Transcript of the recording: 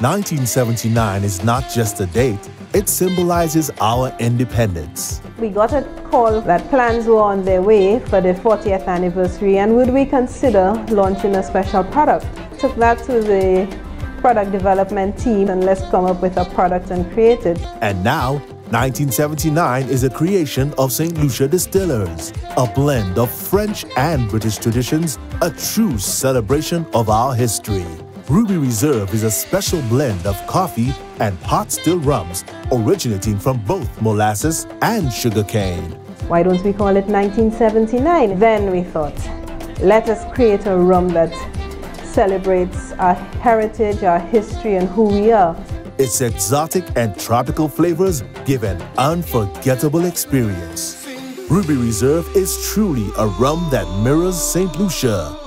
1979 is not just a date, it symbolizes our independence. We got a call that plans were on their way for the 40th anniversary and would we consider launching a special product. Took that to the product development team and let's come up with a product and create it. And now, 1979 is a creation of St. Lucia Distillers, a blend of French and British traditions, a true celebration of our history. Ruby Reserve is a special blend of Coffey and pot still rums originating from both molasses and sugarcane. Why don't we call it 1979? Then we thought, let us create a rum that celebrates our heritage, our history, and who we are. Its exotic and tropical flavors give an unforgettable experience. Ruby Reserve is truly a rum that mirrors St. Lucia